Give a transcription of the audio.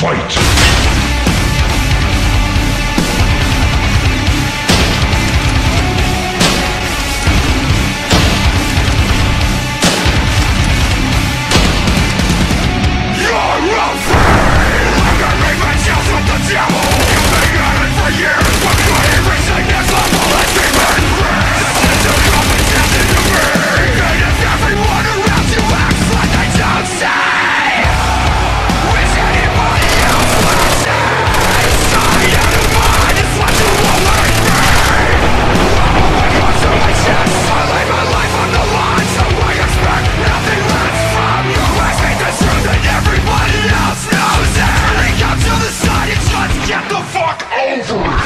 Fight! preso.